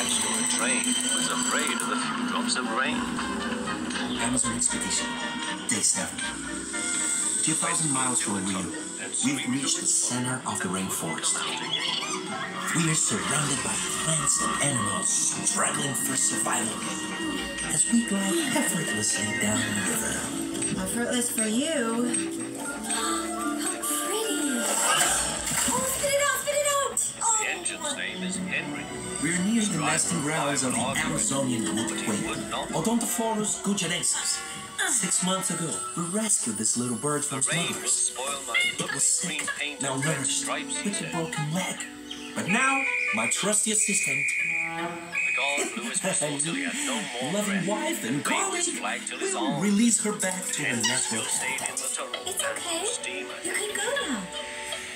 attached to a train was afraid of a few drops of rain. Amazon Expedition, Day 7. 2,000 miles from Rio, we've reached the center of the rainforest. We are surrounded by plants and animals struggling for survival as we glide effortlessly down the river. Effortless for you. Oh, fit it out, fit it out! The engine's name is Henry. We're near the nesting grounds of the Amazonian wood quail, Odontophorus gujanensis. Six months ago, we rescued this little bird from The rain will smugglers. spoil my It lovely was green sick, painted now red nourished, stripes, he with a broken leg. But now, my trusty assistant, The god blew his whistle till no more loving wife and Waved colleague, his flag till his will release her back to her Henry still natural stayed habitat. It's okay. You can go now.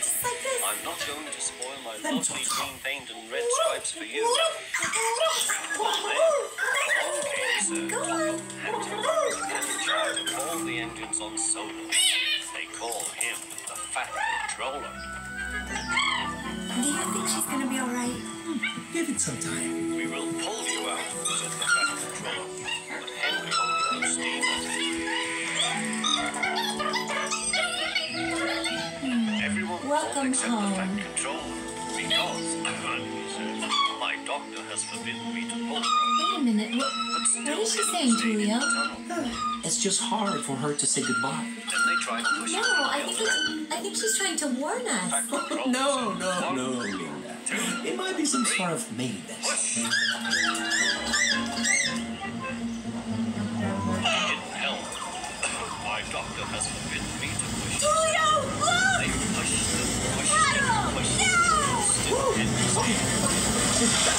Just like this. I'm not going to spoil my Them talk. green paint and red stripes for you. Okay, Go sir. on. And in charge all the engines on Sodor. They call him the Fat Controller. Do you think she's gonna be alright? Give it some time. We will pull you out, said the Fat Controller. But Henry only knows steam. Everyone called Welcome home. Fat Controller. Because, he said, my doctor has forbidden me to pull her. Wait a minute. What, what is she saying, stayed Tulio? It's just hard for her to say goodbye. Then they tried to push No, I think it's, I think she's trying to warn us. Fat Controller No, no, no, Linda. It might be some sort of maidenness. They